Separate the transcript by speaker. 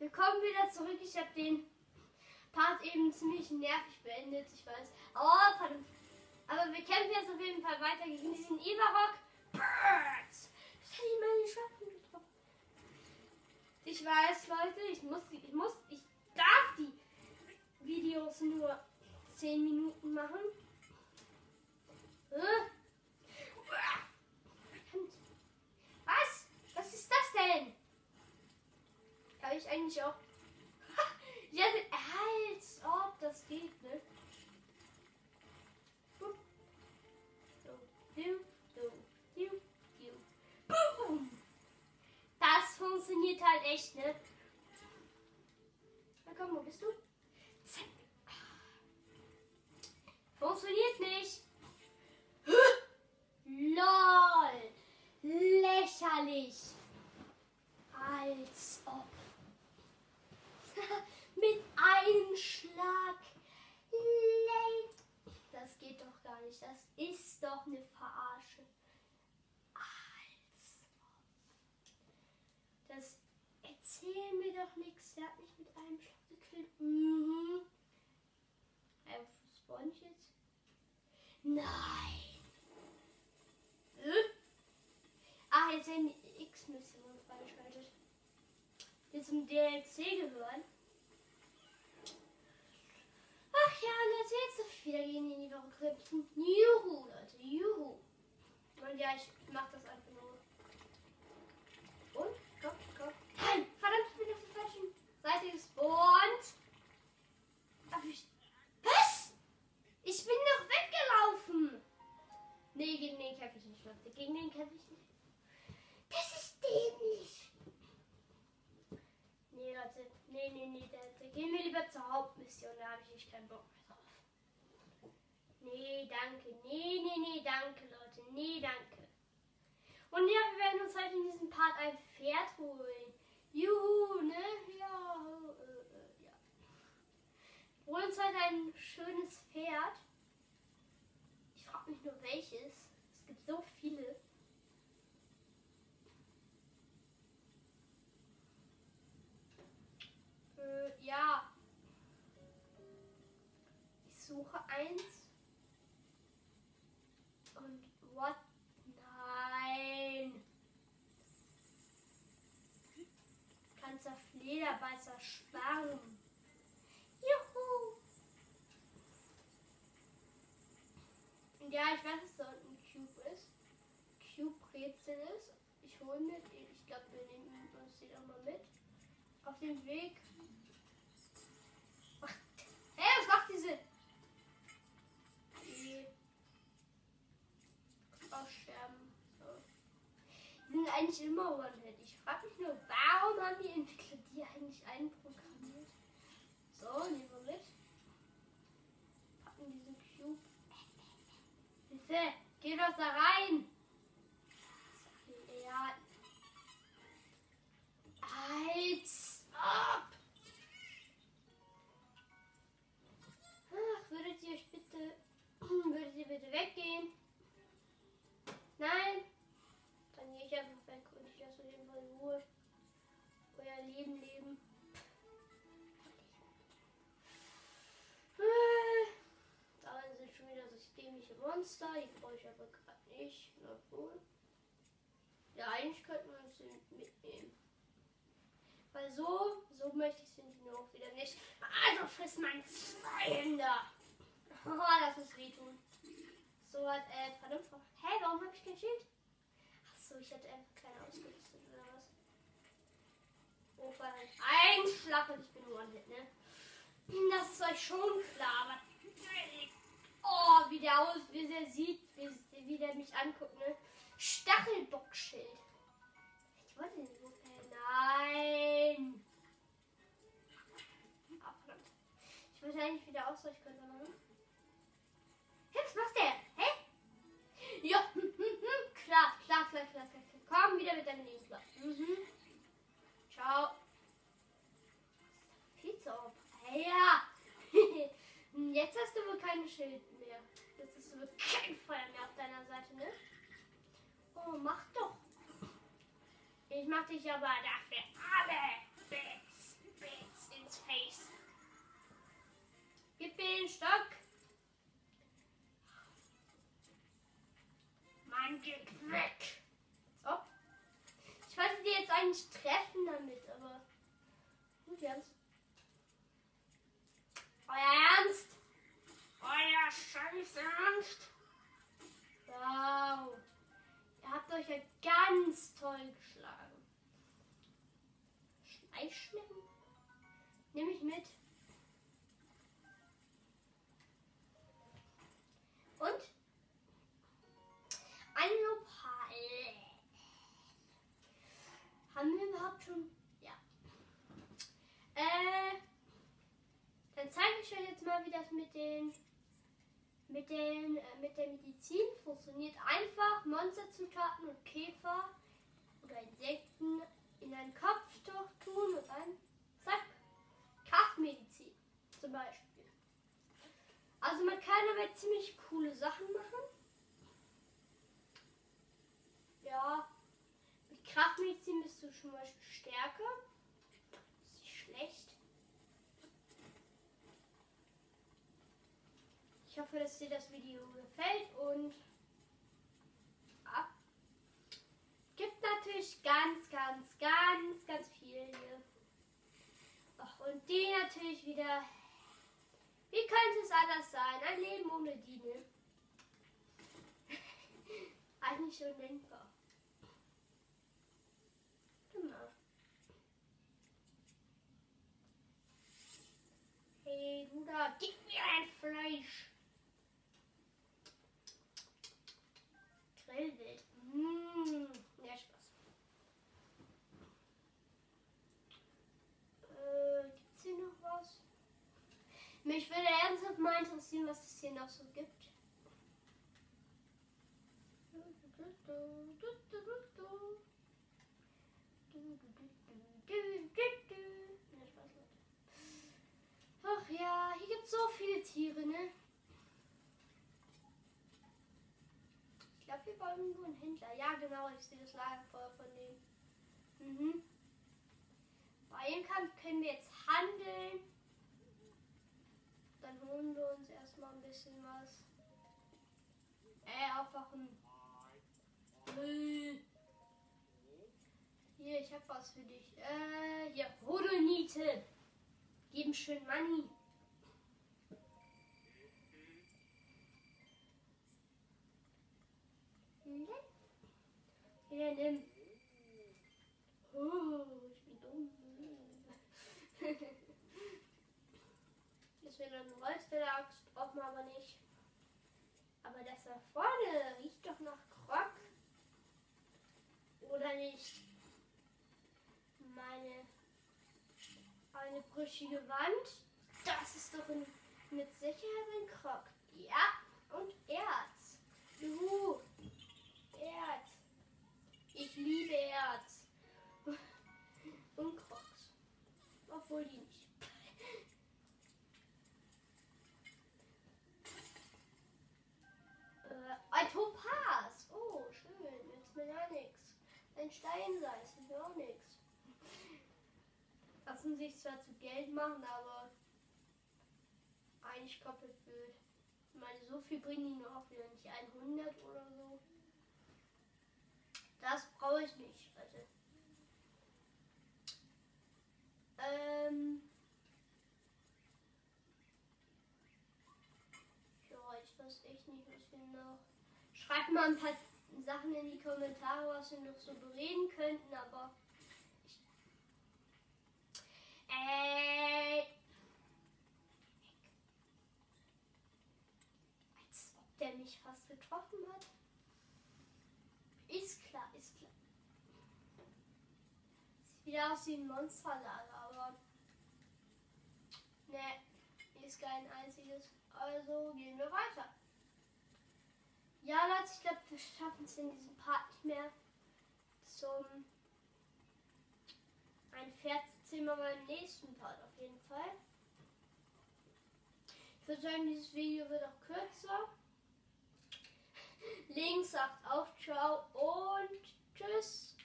Speaker 1: Wir kommen wieder zurück. Ich habe den Part eben ziemlich nervig beendet, ich weiß. Oh, verdammt. Aber wir kämpfen jetzt auf jeden Fall weiter gegen diesen Iberrock. Birds! Das hätte ich meine Schwappen getroffen. Ich weiß, Leute, ich muss, ich muss, ich darf die Videos nur 10 Minuten machen. Äh? Was? Was ist das denn? Habe ich eigentlich auch. Ja, als ob das geht, ne? Das funktioniert halt echt, ne? Na komm, wo bist du? Zack. Funktioniert nicht. LOL. Lächerlich. Als ob. Mit einem Schlag. Le- Das geht doch gar nicht. Das ist doch eine Verarsche. Als ob. Das erzähl mir doch nichts. Der hat mich mit einem Schlag gekillt. Mhm. Äh, spawn ich jetzt? Nein. Äh? Ah, jetzt werden die X-Missionen freigeschaltet. Die zum DLC gehören. Ach ja, und jetzt darf ich wieder gehen in die Woche knüpfen. Juhu, Leute, juhu. Und ja, ich mach das einfach nicht, Leute. Gegen den kämpfe ich nicht. Das ist dämlich. Nee, Leute. Nee, nee, nee. Da, da gehen wir lieber zur Hauptmission. Da habe ich echt keinen Bock mehr drauf. Nee, danke. Nee, nee, nee, danke, Leute. Nee, danke. Und ja, wir werden uns heute in diesem Part ein Pferd holen. Juhu, ne? Ja, äh, äh, ja. Wir holen uns heute ein schönes Pferd. Ich frage mich nur welches. So viele. Äh, ja. Ich suche eins. Und what? Nein. Ganzer Flederbeißer Schwarm. Juhu. Und ja, ich weiß, dass da unten ein Cube ist. Cube-Rätsel ist. Ich hole mit. Ich glaube, wir nehmen uns den auch mal mit. Auf dem Weg. Ach, was macht diese? Die Ausscherben. So. Die sind eigentlich immer One-Hit. Ich frage mich nur, warum haben die Entwickler die eigentlich einprogrammiert? So, nehmen wir mit. Packen diesen Cube. Hilfe, geh doch da rein. Monster, die brauche ich aber gerade nicht. Na wohl. Ja, eigentlich könnten wir uns den mitnehmen. Weil so, so möchte ich den nur auch wieder nicht. Also friss mein Zweihänder. Oh, das muss wehtun. So hat, äh, verdammt. Hä, warum habe ich kein Schild? Achso, ich hatte einfach keine ausgerüstet oder was? Oh. Ein Schlag und ich bin One-Hit, ne? Das ist euch schon klar. aber- wie der aus, wie der sieht, wie, wie der mich anguckt, ne? Stachelbockschild. Ich wollte den so. Äh, nein. Ah. Ich wollte eigentlich wieder Ausweichkörper machen. Hey, was macht der? Schild mehr. Jetzt ist so kein Feuer mehr auf deiner Seite, ne? Oh, mach doch. Ich mach dich aber dafür alle Bits, Bits ins Face. Gib mir den Stock. Mann, geht weg. So. Ich wollte dir jetzt eigentlich treffen damit, aber gut, wir haben es Nehme ich mit. Und ein Opal. Haben wir überhaupt schon? Ja. Äh, dann zeige ich euch jetzt mal, wie das mit den mit, den, äh, mit der Medizin funktioniert. Einfach Monsterzutaten und Käfer oder Insekten in einen Kopftuch tun und dann zum Beispiel. Also man kann damit ziemlich coole Sachen machen. Ja, mit Kraftmedizin bist du schon mal stärker. ist nicht schlecht. Ich hoffe, dass dir das Video gefällt und ja, gibt natürlich ganz, ganz, ganz, ganz viel hier. Ach, und die natürlich wieder. Wie könnte es anders sein? Ein Leben ohne Diene. Eigentlich undenkbar. Genau. Hey, da, gib mir ein Fleisch. Grillwild. Mmh, ja, Spaß. Äh, gibt's hier noch was? Mich würde ernsthaft mal interessieren, was hier noch so gibt. Ach ja, hier gibt es so viele Tiere, ne? Ich glaube, wir wollen nur einen Händler. Ja, genau, ich sehe das Lagerfeuer von dem. Mhm. Bei ihm kann, können wir jetzt handeln. Dann holen wir uns ein bisschen was. Äh, aufwachen. Hier, ich hab was für dich. Äh, hier, Rudelniete. Geben schön Money. Hier, nimm. Oh, ich bin dumm. Das wäre eine Holzfäller-Axt, braucht man aber nicht. Aber das da vorne riecht doch nach Krog. Oder nicht? Meine eine brüchige Wand. Das ist doch ein, mit Sicherheit ein Krog. Ja, und Erz. Juhu. Erz. Ich liebe Erz. Und Crocs. Obwohl die nicht. Ein Steinsalz. Ist mir auch nichts. Lassen sich zwar zu Geld machen, aber eigentlich koppelt blöd. Ich meine, so viel bringen die nur auch wieder nicht. 100 oder so. Das brauche ich nicht, Leute. Ähm. Ich weiß echt nicht, was wir noch. Schreibt mal ein paar Sachen in die Kommentare, was wir noch so bereden könnten, aber. Ich äh. Als ob der mich fast getroffen hat. Ist klar, ist klar. Sieht wieder aus wie ein Monsterlager, aber. Ne, ist kein einziges. Also gehen wir weiter. Ja, Leute, ich glaube, wir schaffen es in diesem Part nicht mehr zum ein Pferd sehen wir beim nächsten Part auf jeden Fall. Ich würde sagen, dieses Video wird auch kürzer. Links sagt auch Ciao und Tschüss.